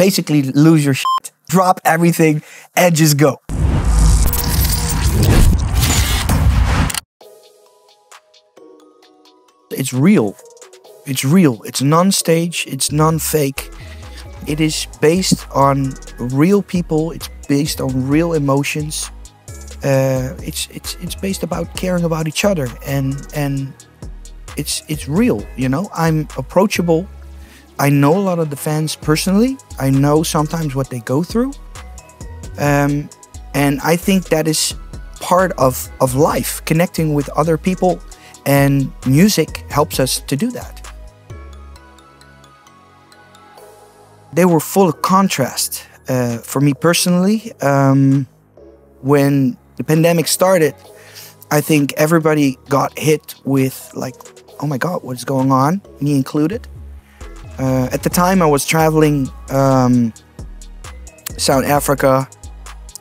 basically lose your shit, drop everything, and just go. It's real. It's real. It's non-stage. It's non-fake. It is based on real people. It's based on real emotions. Uh, it's it's it's based about caring about each other and and it's it's real. You know, I'm approachable. I know a lot of the fans personally. I know sometimes what they go through, um, and I think that is part of of life, connecting with other people, and music helps us to do that. They were full of contrast. Uh, for me personally, um, when the pandemic started, I think everybody got hit with like, oh my God, what's going on? Me included. Uh, at the time, I was traveling um, South Africa,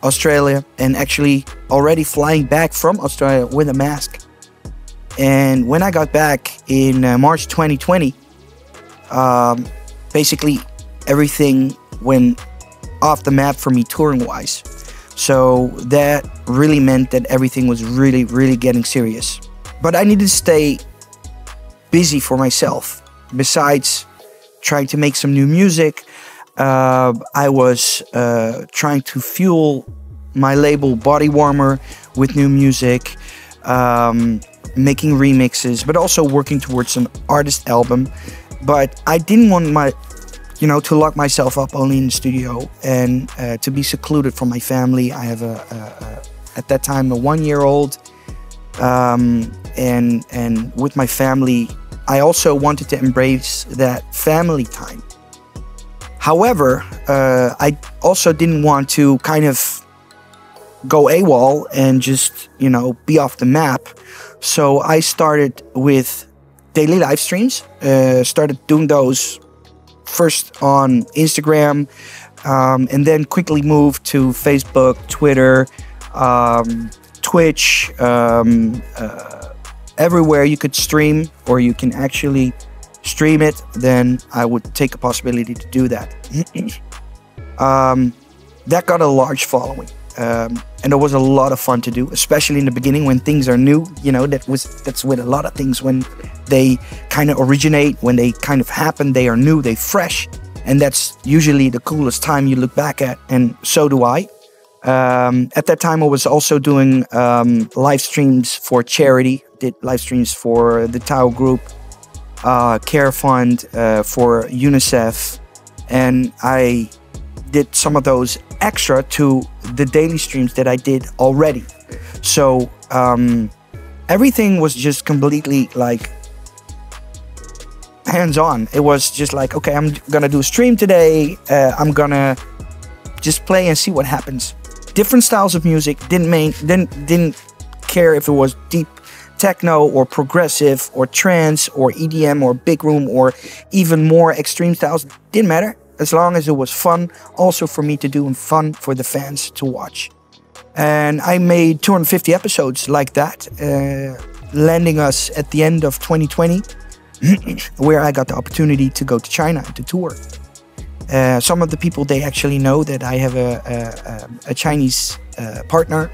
Australia, and actually already flying back from Australia with a mask. And when I got back in uh, March 2020, um, basically everything went off the map for me touring wise. So that really meant that everything was really, really getting serious. But I needed to stay busy for myself. Besides trying to make some new music, uh, I was uh, trying to fuel my label Body Warmer with new music, um, making remixes, but also working towards an artist album. But I didn't want my you know, to lock myself up only in the studio and uh, to be secluded from my family. I have a, a, a at that time a one-year-old, um, and and with my family, I also wanted to embrace that family time. However, uh, I also didn't want to kind of go AWOL and just you know be off the map. So I started with daily live streams. Uh, started doing those first on Instagram, um, and then quickly moved to Facebook, Twitter, um, Twitch, um, uh, everywhere you could stream or you can actually stream it. Then I would take a possibility to do that. Um, that got a large following. Um, and it was a lot of fun to do, especially in the beginning when things are new. You know, that was that's with a lot of things when they kind of originate, when they kind of happen, they are new, they fresh, and that's usually the coolest time you look back at. And so do I. Um, at that time, I was also doing um, live streams for charity. Did live streams for the Tao Group, uh, Care Fund, uh, for UNICEF, and I did some of those extra to the daily streams that I did already. So um, everything was just completely like hands on. It was just like, okay, I'm gonna do a stream today. Uh, I'm gonna just play and see what happens. Different styles of music. Didn't main didn't didn't care if it was deep techno or progressive or trance or EDM or big room or even more extreme styles. Didn't matter as long as it was fun, also for me to do and fun for the fans to watch. And I made 250 episodes like that, uh, landing us at the end of 2020, where I got the opportunity to go to China to tour. Uh, some of the people they actually know that I have a, a, a Chinese uh, partner.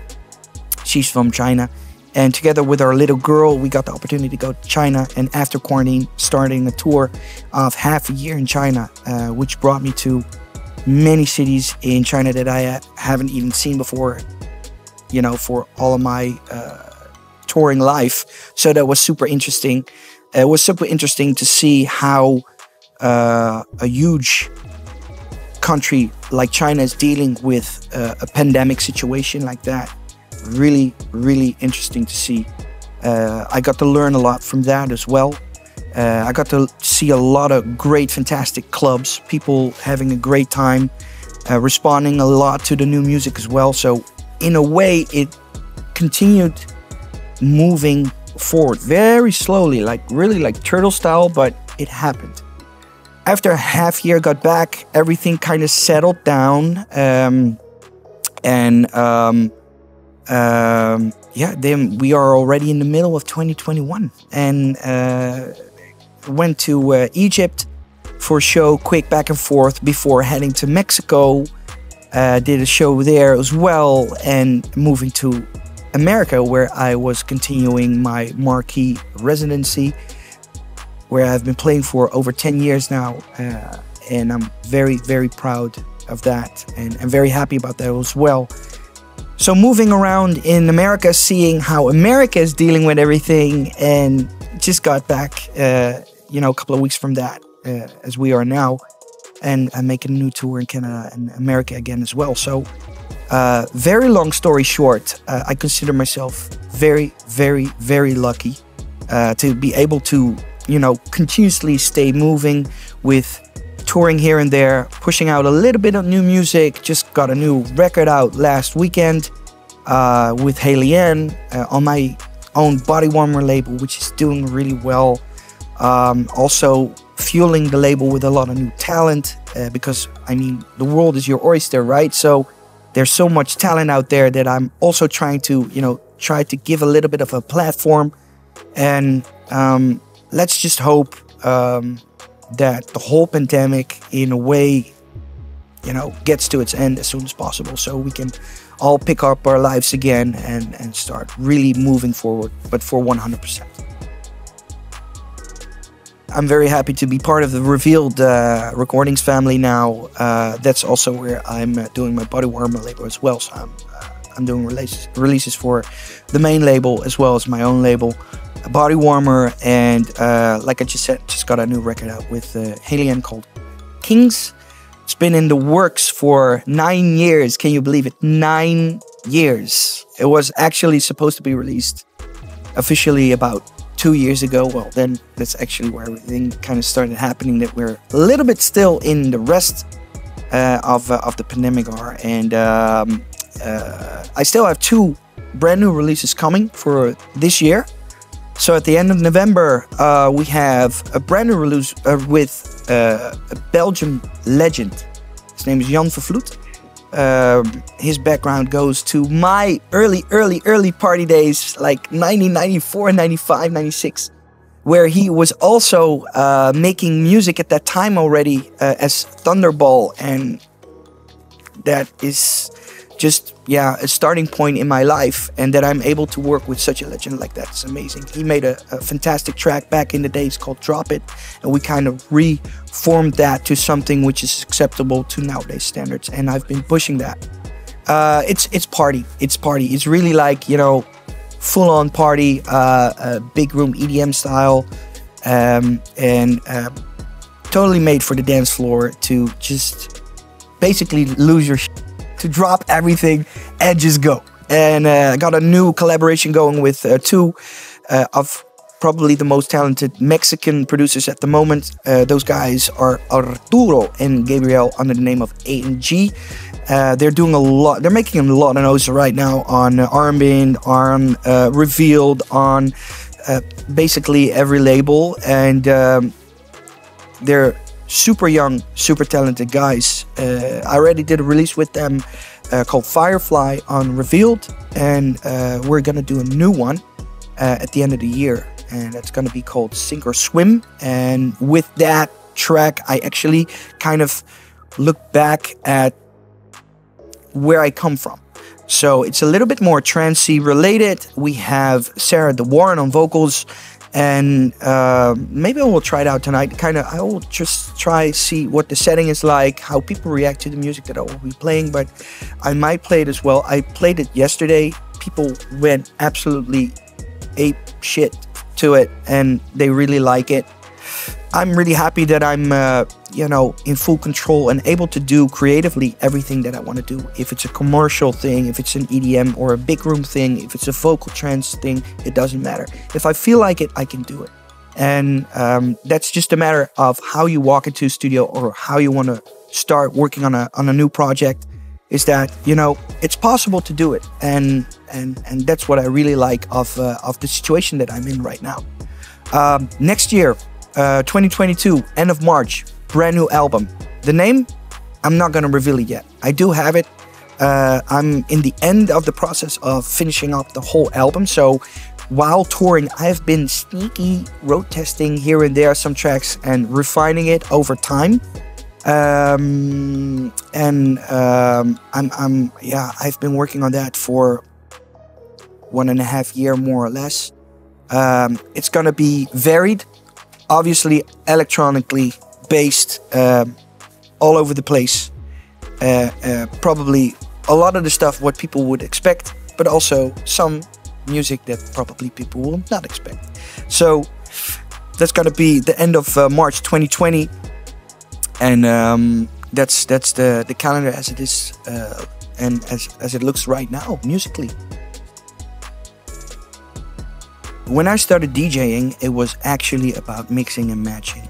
She's from China, and together with our little girl, we got the opportunity to go to China. And after quarantine, starting a tour of half a year in China, uh, which brought me to many cities in China that I haven't even seen before, you know, for all of my uh, touring life. So that was super interesting. It was super interesting to see how uh, a huge country like China is dealing with uh, a pandemic situation like that really, really interesting to see. Uh, I got to learn a lot from that as well. Uh, I got to see a lot of great, fantastic clubs, people having a great time, uh, responding a lot to the new music as well. So, in a way, it continued moving forward very slowly, like really like turtle style, but it happened. After a half year, got back, everything kind of settled down, um, and um, um, yeah, then we are already in the middle of 2021 and uh, went to uh, Egypt for a show, quick back and forth before heading to Mexico. Uh, did a show there as well, and moving to America, where I was continuing my marquee residency, where I've been playing for over 10 years now. Uh, and I'm very, very proud of that, and I'm very happy about that as well. So, moving around in America, seeing how America is dealing with everything, and just got back, uh, you know, a couple of weeks from that, uh, as we are now, and I'm making a new tour in Canada and America again as well. So, uh, very long story short, uh, I consider myself very, very, very lucky uh, to be able to, you know, continuously stay moving with touring here and there, pushing out a little bit of new music. Just got a new record out last weekend uh, with Haley uh, on my own Body Warmer label, which is doing really well. Um, also, fueling the label with a lot of new talent uh, because, I mean, the world is your oyster, right? So, there's so much talent out there that I'm also trying to, you know, try to give a little bit of a platform. And um, let's just hope um, that the whole pandemic, in a way, you know, gets to its end as soon as possible, so we can all pick up our lives again and and start really moving forward, but for 100%. I'm very happy to be part of the Revealed uh, Recordings family now. Uh, that's also where I'm uh, doing my Body Warmer label as well. So I'm, uh, I'm doing releases, releases for the main label as well as my own label body warmer, and uh, like I just said, just got a new record out with uh, Haley called Kings. It's been in the works for nine years. Can you believe it? Nine years. It was actually supposed to be released officially about two years ago. Well, then that's actually where everything kind of started happening. That we're a little bit still in the rest uh, of uh, of the pandemic are, and um, uh, I still have two brand new releases coming for this year. So at the end of November, uh, we have a brand new release uh, with uh, a Belgian legend. His name is Jan Vervloed. Um, his background goes to my early, early, early party days, like 1994, 95, 96, where he was also uh, making music at that time already uh, as Thunderball. And that is just yeah a starting point in my life and that i'm able to work with such a legend like that. Is amazing. He made a, a, fantastic track back in the days called drop it and we kind of reformed that to something which is acceptable to nowadays standards and i've been pushing that. Uh, it's it's party. It's party. It's really like you know full on party uh, big room edm style um, and uh, totally made for the dance floor to just basically lose your to drop everything and just go. And uh, I got a new collaboration going with uh, two uh, of probably the most talented Mexican producers at the moment. Uh, those guys are Arturo and Gabriel under the name of A and G. Uh, they're doing a lot. They're making a lot of noise right now on uh, Armada, on uh, Revealed, on basically every label, and um, they're super young, super talented guys. Uh, I already did a release with them uh, called Firefly on Revealed, and uh, we're gonna do a new one uh, at the end of the year, and it's gonna be called Sink or Swim. And with that track, I actually kind of look back at where I come from. So it's a little bit more trancey related. We have Sarah De Warren on vocals and uh, maybe I will try it out tonight. Kind of, I will just try see what the setting is like, how people react to the music that I will be playing. But I might play it as well. I played it yesterday. People went absolutely ape shit to it, and they really like it. I'm really happy that I'm, uh, you know, in full control and able to do creatively everything that I want to do. If it's a commercial thing, if it's an EDM or a big room thing, if it's a vocal trance thing, it doesn't matter. If I feel like it, I can do it. And um, that's just a matter of how you walk into a studio or how you want to start working on a on a new project. Is that you know it's possible to do it, and and and that's what I really like of uh, of the situation that I'm in right now. Um, next year, uh, 2022, end of March, brand new album. The name, I'm not gonna reveal it yet. I do have it. Uh, I'm in the end of the process of finishing up the whole album, so while touring, I've been sneaky road testing here and there some tracks and refining it over time. Um, and um, I'm, I'm, yeah, I've been working on that for one and a half year, more or less. Um, it's gonna be varied, obviously electronically based, um, all over the place. Uh, uh, probably a lot of the stuff what people would expect, but also some music that probably people will not expect. So that's gonna be the end of uh, March 2020, and um, that's that's the the calendar as it is uh, and as as it looks right now musically. When I started DJing, it was actually about mixing and matching.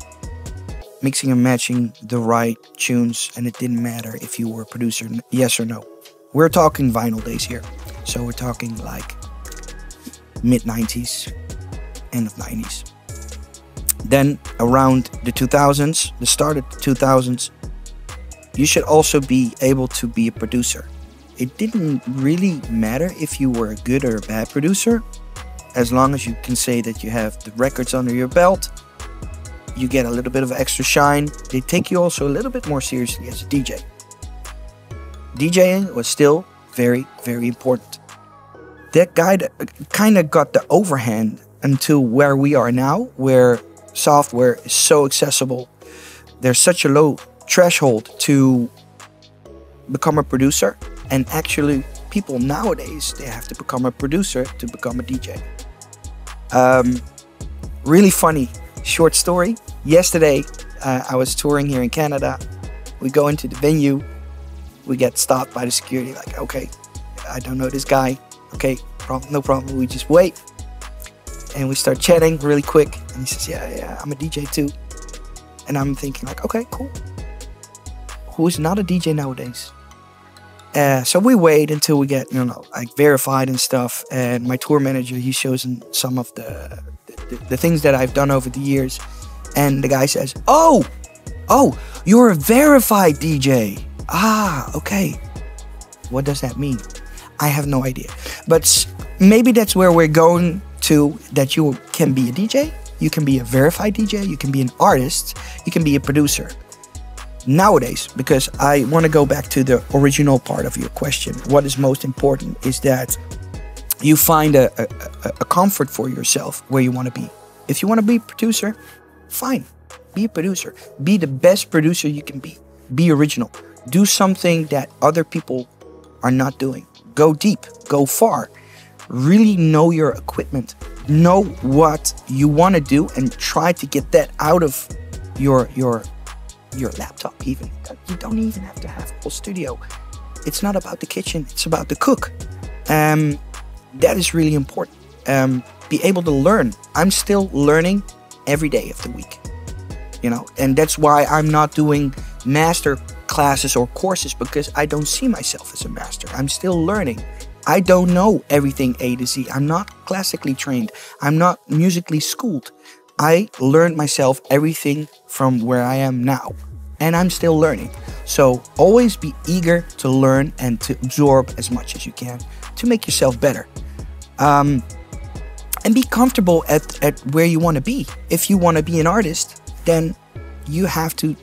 Mixing and matching the right tunes, and it didn't matter if you were a producer, yes or no. We're talking vinyl days here. So we're talking like mid 90s, end of 90s. Then around the 2000s, the start of the 2000s, you should also be able to be a producer. It didn't really matter if you were a good or a bad producer, as long as you can say that you have the records under your belt, you get a little bit of extra shine. They take you also a little bit more seriously as a DJ. DJing was still very, very important that guy uh, kind of got the overhand until where we are now, where software is so accessible. There's such a low threshold to become a producer, and actually, people nowadays they have to become a producer to become a DJ. Um, really funny short story. Yesterday, uh, I was touring here in Canada. We go into the venue. We get stopped by the security. Like, okay, I don't know this guy okay, problem, no problem. We just wait. And we start chatting really quick. And he says, yeah, yeah, I'm a DJ too. And I'm thinking like, okay, cool. Who's not a DJ nowadays? Uh, so we wait until we get, you know, like verified and stuff. And my tour manager, he shows him some of the, the, the things that I've done over the years. And the guy says, oh, oh, you're a verified DJ. Ah, okay. What does that mean? I have no idea. But maybe that's where we're going to that you can be a DJ, you can be a verified DJ, you can be an artist, you can be a producer. Nowadays, because I want to go back to the original part of your question, what is most important is that you find a, a, a comfort for yourself where you want to be. If you want to be a producer, fine, be a producer. Be the best producer you can be. Be original. Do something that other people are not doing go deep, go far. Really know your equipment, know what you want to do, and try to get that out of your your your laptop. Even you don't even have to have a whole studio. It's not about the kitchen; it's about the cook. Um, that is really important. Um, be able to learn. I'm still learning every day of the week. You know, and that's why I'm not doing master classes or courses because I don't see myself as a master. I'm still learning. I don't know everything A to Z. I'm not classically trained. I'm not musically schooled. I learned myself everything from where I am now. And I'm still learning. So always be eager to learn and to absorb as much as you can to make yourself better. Um, and be comfortable at, at where you want to be. If you want to be an artist, then you have to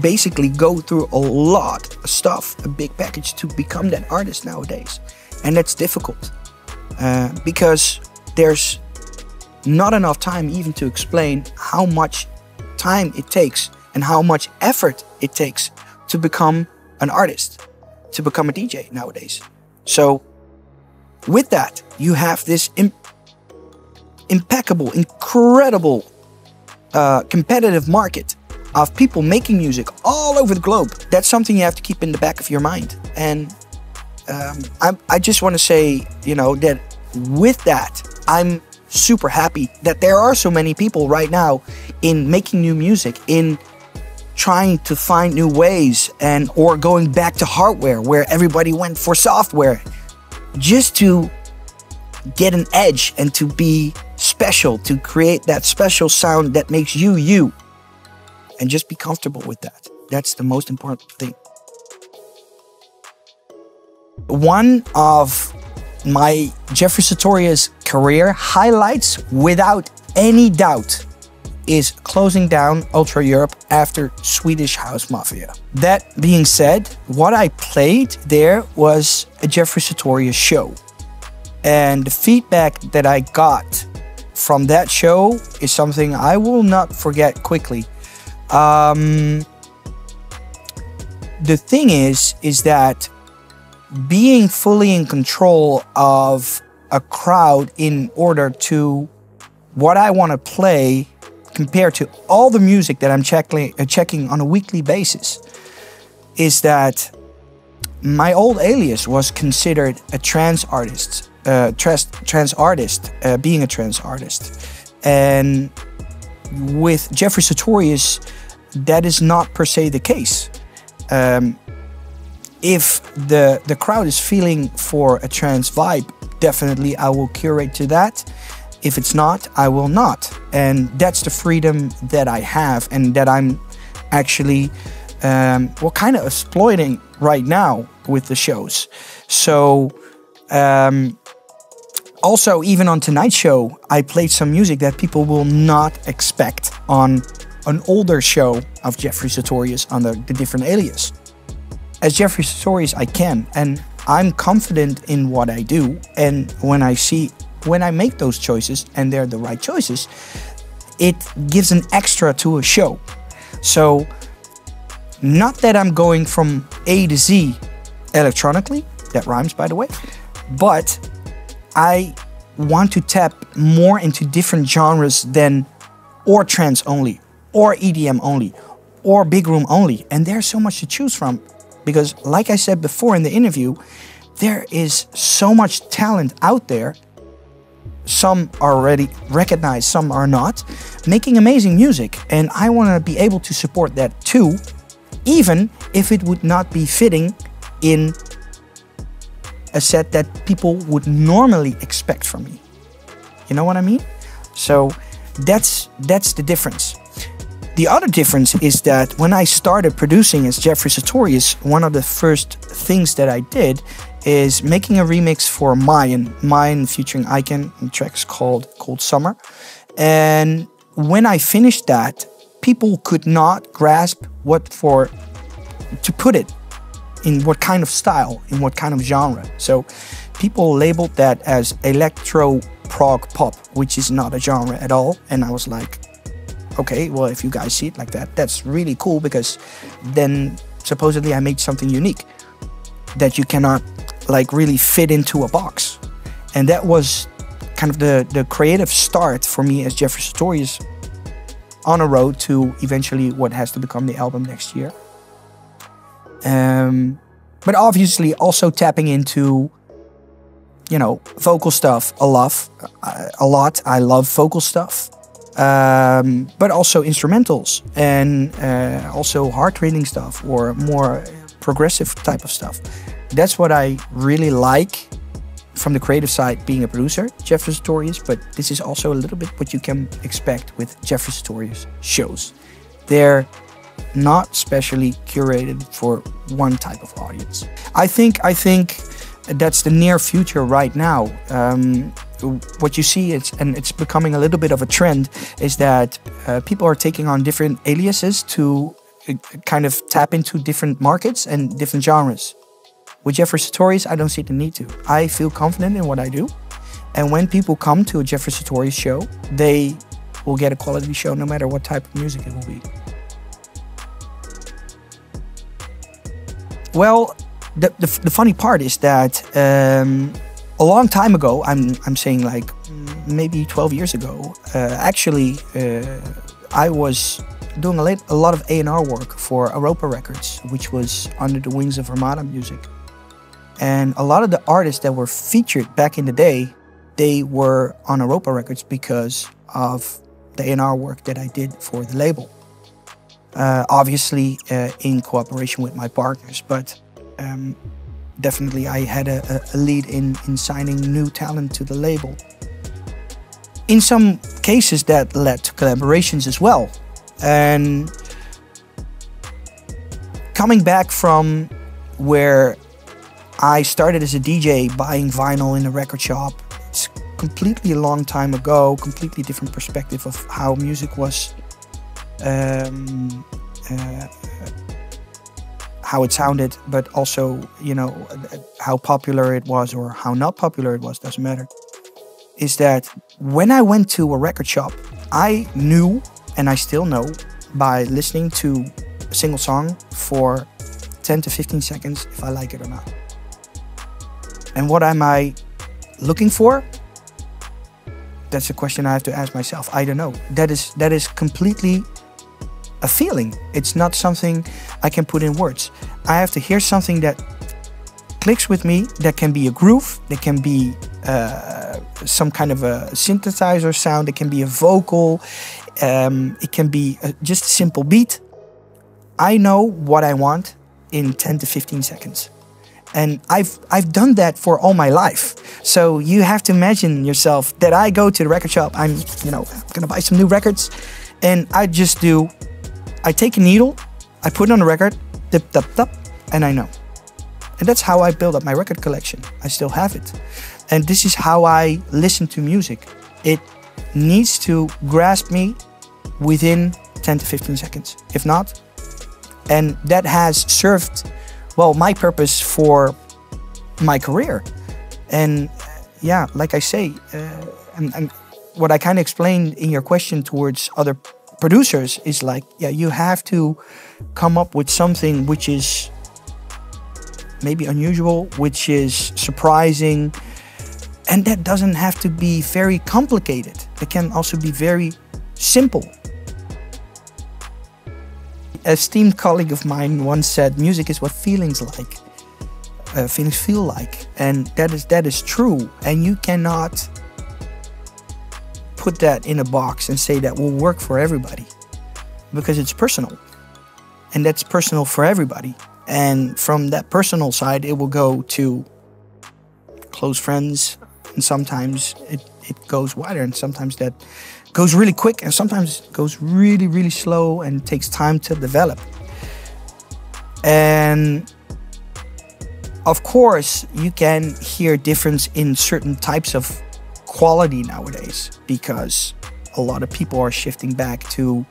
basically go through a lot of stuff, a big package to become that artist nowadays. And that's difficult uh, because there's not enough time even to explain how much time it takes and how much effort it takes to become an artist, to become a DJ nowadays. So, with that, you have this imp- impeccable, incredible uh, competitive market of people making music all over the globe. That's something you have to keep in the back of your mind. And um, I, I just want to say, you know, that with that, I'm super happy that there are so many people right now in making new music, in trying to find new ways and or going back to hardware where everybody went for software just to get an edge and to be special to create that special sound that makes you you and just be comfortable with that. That's the most important thing. One of my Jeffrey Sutorius career highlights without any doubt is closing down Ultra Europe after Swedish House Mafia. That being said, what I played there was a Jeffrey Sutorius show. And the feedback that I got from that show is something I will not forget quickly. Um, the thing is, is that being fully in control of a crowd in order to what I want to play compared to all the music that I'm checking, uh, checking on a weekly basis is that my old alias was considered a trance artist, uh, trans, trance artist, uh, being a trans artist. And with Jeffrey Sutorius, that is not per se the case. Um, if the the crowd is feeling for a trance vibe, definitely I will curate to that. If it's not, I will not. And that's the freedom that I have and that I'm actually um, well kind of exploiting right now with the shows. So um, also even on tonight's show, I played some music that people will not expect on an older show of Jeffrey Sutorius under the different alias as Jeffrey Sutorius, I can, and I'm confident in what I do. And when I see, when I make those choices and they're the right choices, it gives an extra to a show. So, not that I'm going from A to Z electronically, that rhymes by the way, but I want to tap more into different genres than or trance only, or EDM only, or big room only. And there's so much to choose from. Because, like I said before in the interview, there is so much talent out there. Some are already recognized, some are not, making amazing music. And I want to be able to support that too, even if it would not be fitting in a set that people would normally expect from me. You know what I mean? So that's that's the difference. The other difference is that when I started producing as Jeffrey Sutorius, one of the first things that I did is making a remix for Mayan, Mayan featuring Icon, and tracks called Cold Summer. And when I finished that, people could not grasp what for to put it in what kind of style, in what kind of genre. So people labeled that as electro prog pop, which is not a genre at all. And I was like, okay, well, if you guys see it like that, that's really cool because then supposedly I made something unique that you cannot like really fit into a box. And that was kind of the, the creative start for me as Jeffrey Sutorius on a road to eventually what has to become the album next year. Um, but obviously also tapping into you know vocal stuff a lot a lot i love vocal stuff um, but also instrumentals and uh, also hard racing stuff or more progressive type of stuff. That's what I really like from the creative side being a producer, Jeffrey Sutorius, but this is also a little bit what you can expect with Jeffrey Sutorius shows. They're not specially curated for one type of audience. I think I think that's the near future right now. Um, what you see is, and it's becoming a little bit of a trend, is that uh, people are taking on different aliases to uh, kind of tap into different markets and different genres. With Jeffrey Sutorius, I don't see the need to. I feel confident in what I do. And when people come to a Jeffrey Sutorius show, they will get a quality show no matter what type of music it will be. Well, the, the, the funny part is that um, a long time ago, I'm, I'm saying like maybe 12 years ago, uh, actually, uh, I was doing a, late, a lot of A&R work for Aropa Records, which was under the wings of Armada Music. And a lot of the artists that were featured back in the day, they were on Aropa Records because of the A&R work that I did for the label. Uh, obviously, uh, in cooperation with my partners, but um, definitely I had a, a lead in, in signing new talent to the label. In some cases, that led to collaborations as well. And coming back from where I started as a DJ buying vinyl in a record shop. It's completely a long time ago, completely different perspective of how music was, um, uh, how it sounded, but also, you know, how popular it was or how not popular it was, doesn't matter. Is that when I went to a record shop, I knew, and I still know, by listening to a single song for 10 to 15 seconds if I like it or not. And what am I looking for? That's a question I have to ask myself. I don't know. That is that is completely a feeling. It's not something I can put in words. I have to hear something that clicks with me. That can be a groove. That can be uh, some kind of a synthesizer sound. It can be a vocal. Um, it can be a, just a simple beat. I know what I want in 10 to 15 seconds and I've I've done that for all my life. So you have to imagine yourself that I go to the record shop. I'm you know gonna buy some new records, and I just do. I take a needle, I put it on the record, dip dip dip, and I know. And that's how I build up my record collection. I still have it, and this is how I listen to music. It needs to grasp me within 10 to 15 seconds. If not, and that has served well, my purpose for my career. And yeah, like I say, uh, and, and what I kind of explained in your question towards other producers is like, yeah, you have to come up with something which is maybe unusual, which is surprising. And that doesn't have to be very complicated. It can also be very simple A esteemed colleague of mine once said, "Music is what feelings like, uh, feelings feel like," and that is that is true. And you cannot put that in a box and say that will work for everybody because it's personal, and that's personal for everybody. And from that personal side, it will go to close friends, and sometimes it, it goes wider, and sometimes that goes really quick and sometimes goes really, really slow and takes time to develop. And of course, you can hear difference in certain types of quality nowadays because a lot of people are shifting back to,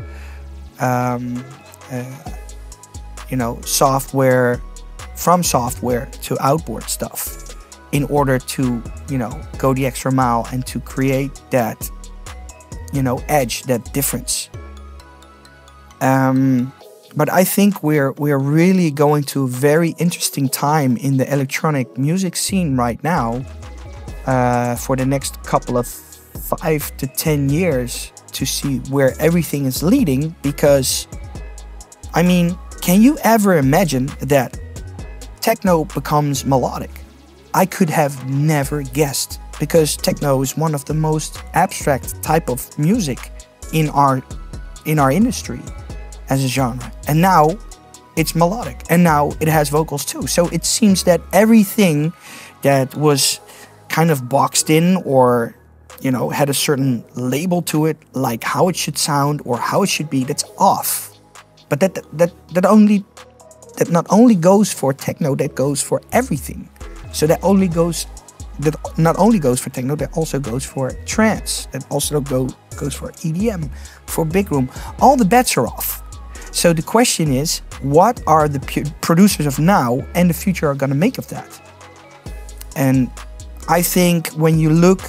um, uh, you know, software from software to outboard stuff in order to, you know, go the extra mile and to create that you know, edge, that difference. Um, but I think we're we're really going to a very interesting time in the electronic music scene right now. Uh, for the next couple of five to ten years to see where everything is leading. Because, I mean, can you ever imagine that techno becomes melodic? I could have never guessed because techno is one of the most abstract type of music in our in our industry as a genre. And now it's melodic and now it has vocals too. So it seems that everything that was kind of boxed in or you know had a certain label to it like how it should sound or how it should be that's off. But that that that only that not only goes for techno that goes for everything. So that only goes that not only goes for techno, that also goes for trance, that also go, goes for EDM, for big room. All the bets are off. So the question is, what are the producers of now and the future are going to make of that? And I think when you look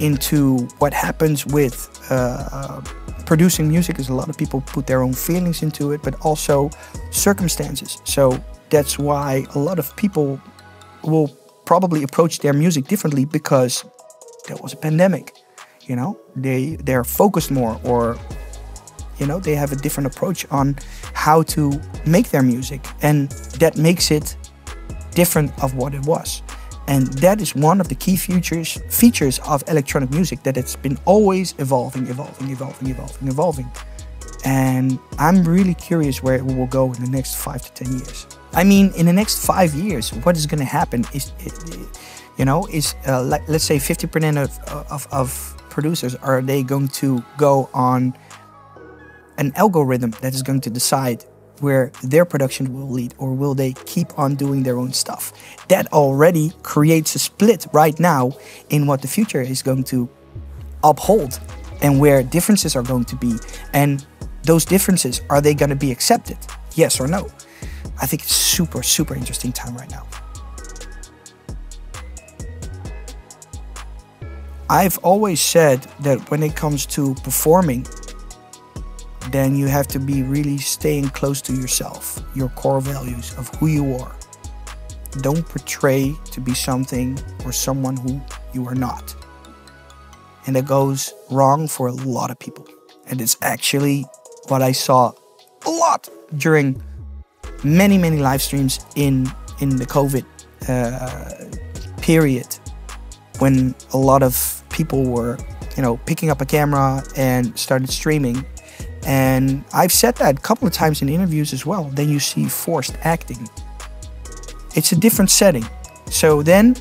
into what happens with uh, producing music, is a lot of people put their own feelings into it, but also circumstances. So that's why a lot of people will probably approach their music differently because there was a pandemic. You know, they they're focused more, or you know, they have a different approach on how to make their music, and that makes it different of what it was. And that is one of the key features features of electronic music that it's been always evolving, evolving, evolving, evolving, evolving. And I'm really curious where it will go in the next five to 10 years. I mean, in the next five years, what is going to happen is, you know, is uh, let, us say 50% of, of, of producers, are they going to go on an algorithm that is going to decide where their production will lead or will they keep on doing their own stuff? That already creates a split right now in what the future is going to uphold and where differences are going to be. And those differences are they going to be accepted? Yes or no? I think it's super super interesting time right now. I've always said that when it comes to performing then you have to be really staying close to yourself, your core values of who you are. Don't portray to be something or someone who you are not. And that goes wrong for a lot of people. And it's actually what I saw a lot during many, many live streams in, in the COVID uh, period when a lot of people were, you know, picking up a camera and started streaming and I've said that a couple of times in interviews as well. Then you see forced acting. It's a different setting. So then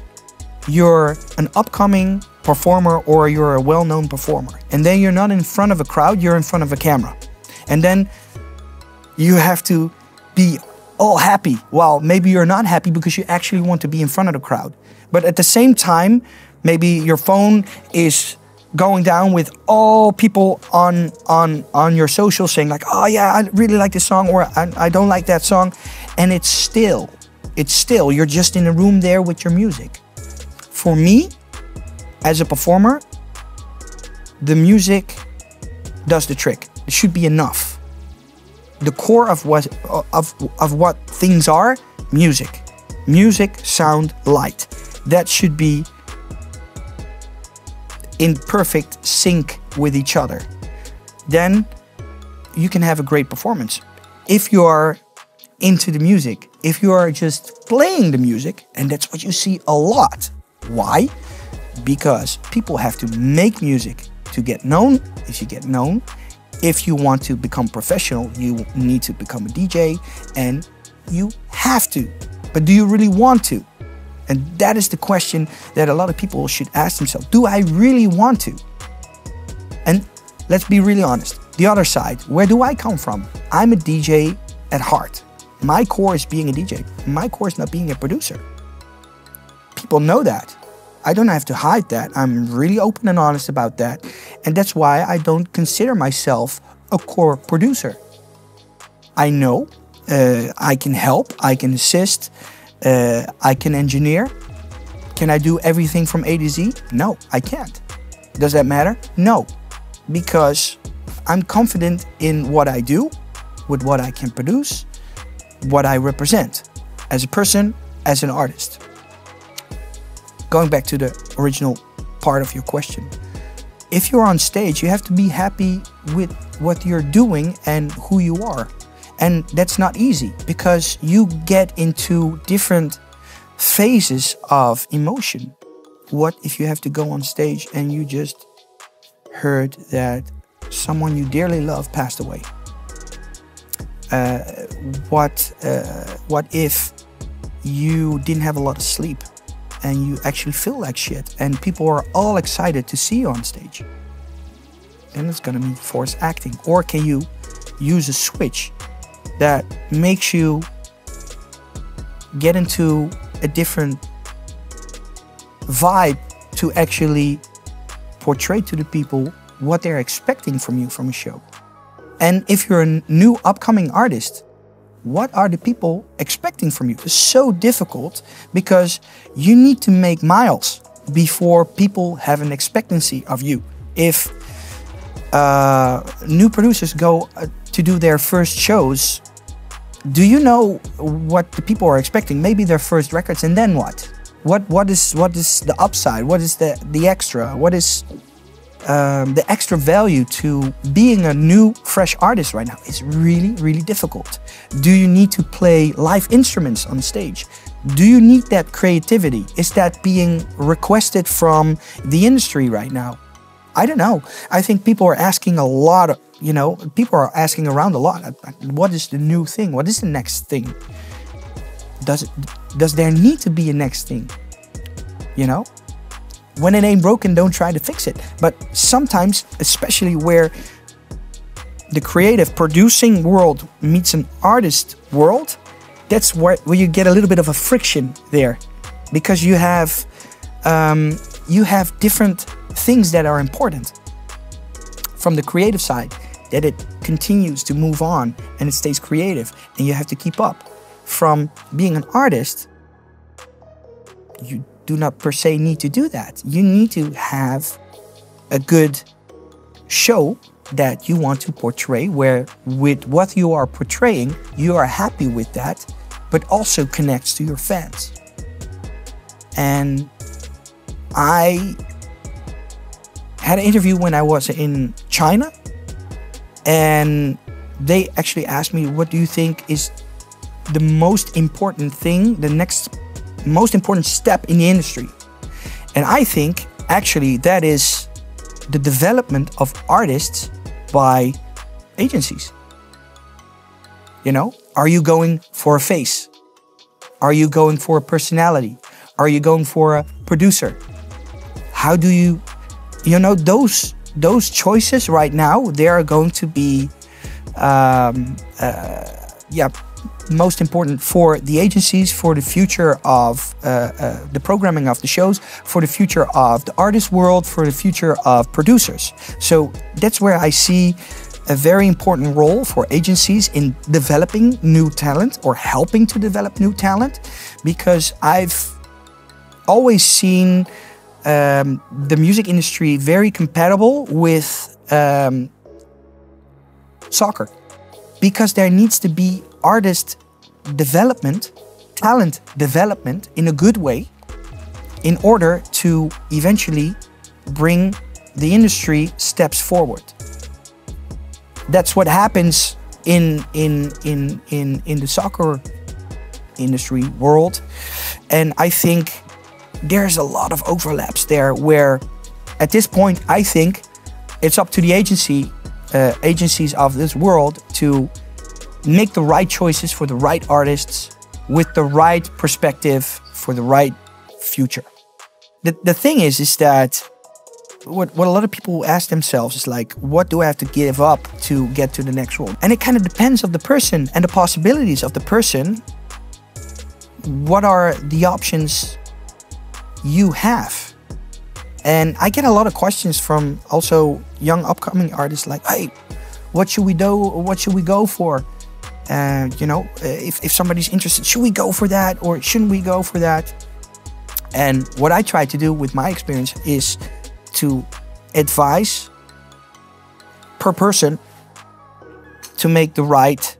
you're an upcoming performer or you're a well known performer. And then you're not in front of a crowd, you're in front of a camera. And then you have to be all happy. Well, maybe you're not happy because you actually want to be in front of the crowd. But at the same time, maybe your phone is going down with all people on on on your social saying like oh yeah i really like this song or I, I don't like that song. And it's still it's still you're just in a room there with your music. For me as a performer the music does the trick. It should be enough. The core of what of, of what things are music. Music sound light. That should be in perfect sync with each other, then you can have a great performance. If you are into the music, if you are just playing the music, and that's what you see a lot. Why? Because people have to make music to get known. If you get known, if you want to become professional, you need to become a DJ and you have to. But do you really want to? And that is the question that a lot of people should ask themselves Do I really want to? And let's be really honest the other side, where do I come from? I'm a DJ at heart. My core is being a DJ, my core is not being a producer. People know that. I don't have to hide that. I'm really open and honest about that. And that's why I don't consider myself a core producer. I know uh, I can help, I can assist, uh, I can engineer. Can I do everything from A to Z? No, I can't. Does that matter? No, because I'm confident in what I do, with what I can produce, what I represent as a person, as an artist. Going back to the original part of your question, if you're on stage, you have to be happy with what you're doing and who you are. And that's not easy because you get into different phases of emotion. What if you have to go on stage and you just heard that someone you dearly love passed away? Uh, what uh, what if you didn't have a lot of sleep and you actually feel like shit and people are all excited to see you on stage? Then it's gonna be forced acting. Or can you use a switch that makes you get into a different vibe to actually portray to the people what they're expecting from you from a show. And if you're a new upcoming artist, what are the people expecting from you? It's so difficult because you need to make miles before people have an expectancy of you. If uh, new producers go uh, to do their first shows, do you know what the people are expecting? Maybe their first records, and then what? What what is what is the upside? What is the the extra? What is um, the extra value to being a new, fresh artist right now? It's really really difficult. Do you need to play live instruments on stage? Do you need that creativity? Is that being requested from the industry right now? I don't know. I think people are asking a lot of, you know, people are asking around a lot. What is the new thing? What is the next thing? Does it, does there need to be a next thing? You know? When it ain't broken, don't try to fix it. But sometimes, especially where the creative producing world meets an artist world, that's where, where you get a little bit of a friction there, because you have um, you have different things that are important from the creative side that it continues to move on and it stays creative and you have to keep up. From being an artist you do not per se need to do that. You need to have a good show that you want to portray where with what you are portraying you are happy with that but also connects to your fans. And i had an interview when i was in china and they actually asked me what do you think is the most important thing the next most important step in the industry and i think actually that is the development of artists by agencies. You know, are you going for a face? Are you going for a personality? Are you going for a producer? How do you, you know, those those choices right now they are going to be, um, uh, yeah, most important for the agencies, for the future of uh, uh, the programming of the shows, for the future of the artist world, for the future of producers. So that's where I see a very important role for agencies in developing new talent or helping to develop new talent because I've always seen um, the music industry very compatible with um, soccer because there needs to be artist development, talent development in a good way in order to eventually bring the industry steps forward. That's what happens in in in in in the soccer industry world and I think there's a lot of overlaps there where at this point I think it's up to the agency uh, agencies of this world to make the right choices for the right artists with the right perspective for the right future. The, the thing is, is that what, what a lot of people ask themselves is like, what do I have to give up to get to the next role? And it kind of depends of the person and the possibilities of the person. What are the options you have? And I get a lot of questions from also young upcoming artists like, hey, what should we do? What should we go for? Uh, you know, if, if somebody's interested, should we go for that or shouldn't we go for that? And what I try to do with my experience is to advise per person to make the right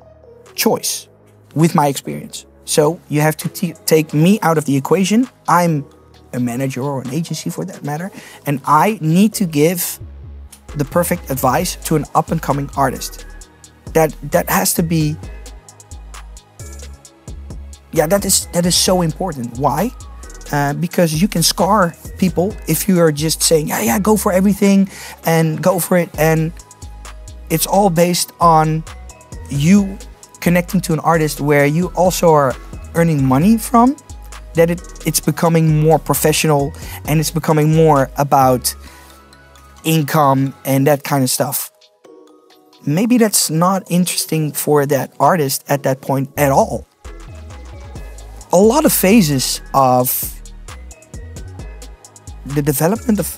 choice with my experience. So you have to take me out of the equation. I'm a manager or an agency for that matter, and I need to give the perfect advice to an up and coming artist. That that has to be yeah, that is that is so important. Why? Uh, because you can scar people if you are just saying, yeah, yeah, go for everything and go for it, and it's all based on you connecting to an artist where you also are earning money from. That it, it's becoming more professional and it's becoming more about income and that kind of stuff. Maybe that's not interesting for that artist at that point at all a lot of phases of the development of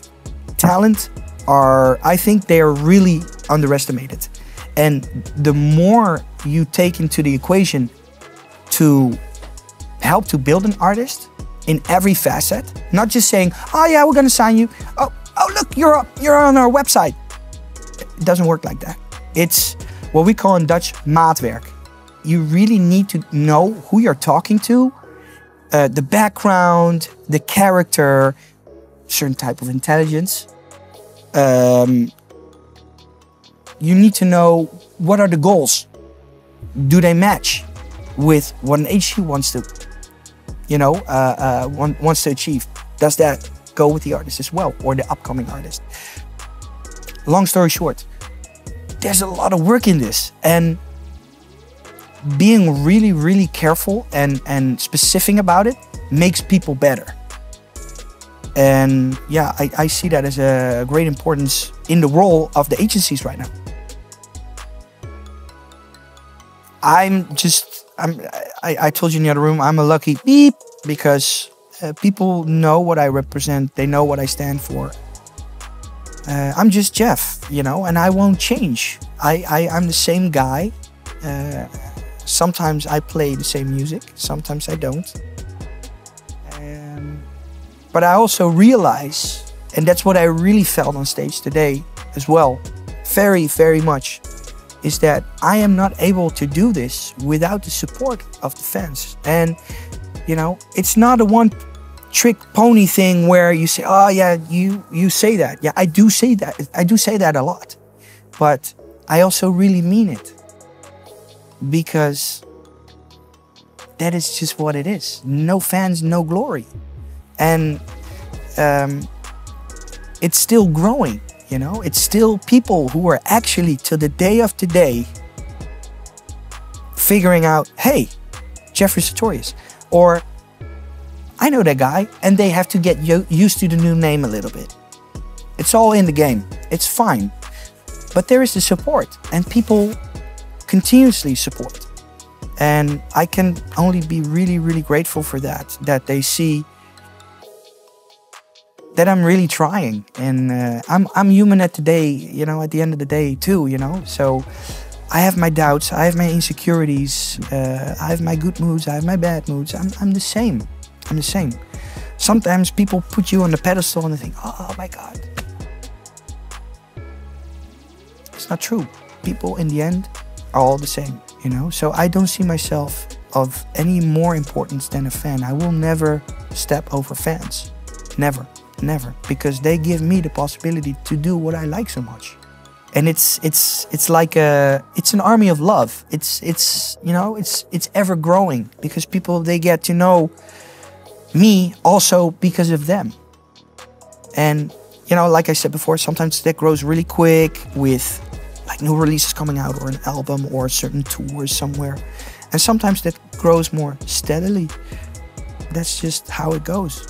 talent are, I think, they are really underestimated. And the more you take into the equation to help to build an artist in every facet, not just saying, "Oh yeah, we're gonna sign you." Oh, oh look, you're up, you're on our website. It doesn't work like that. It's what we call in Dutch maatwerk. You really need to know who you're talking to uh, the background, the character, certain type of intelligence. Um, you need to know what are the goals. Do they match with what an agency wants to, you know, uh, uh, want, wants to achieve? Does that go with the artist as well, or the upcoming artist? Long story short, there's a lot of work in this, and being really, really careful and, and specific about it makes people better. And yeah, I, I see that as a great importance in the role of the agencies right now. I'm just I'm I, I told you in the other room I'm a lucky beep because uh, people know what I represent. They know what I stand for. Uh, I'm just Jeff, you know, and I won't change. I, I I'm the same guy. Uh, sometimes I play the same music. Sometimes I don't. Um, but I also realize, and that's what I really felt on stage today as well, very very much is that I am not able to do this without the support of the fans. And, you know, it's not a one trick pony thing where you say, oh, yeah, you, you say that. Yeah, I do say that. I do say that a lot. But I also really mean it because that is just what it is. No fans, no glory. And um, it's still growing. You know, it's still people who are actually to the day of today figuring out, hey, Jeffrey Sutorius, or I know that guy, and they have to get used to the new name a little bit. It's all in the game. It's fine. But there is the support, and people continuously support. And I can only be really, really grateful for that, that they see that I'm really trying, and uh, I'm I'm human at the day, you know, at the end of the day too, you know. So I have my doubts, I have my insecurities, uh, I have my good moods, I have my bad moods. I'm I'm the same. I'm the same. Sometimes people put you on the pedestal and they think, oh my god. It's not true. People in the end are all the same, you know. So I don't see myself of any more importance than a fan. I will never step over fans. Never. Never, because they give me the possibility to do what I like so much. And it's it's it's like a it's an army of love. It's it's you know it's it's ever growing because people they get to know me also because of them. And you know, like I said before, sometimes that grows really quick with like new releases coming out or an album or a certain tour somewhere. And sometimes that grows more steadily. That's just how it goes.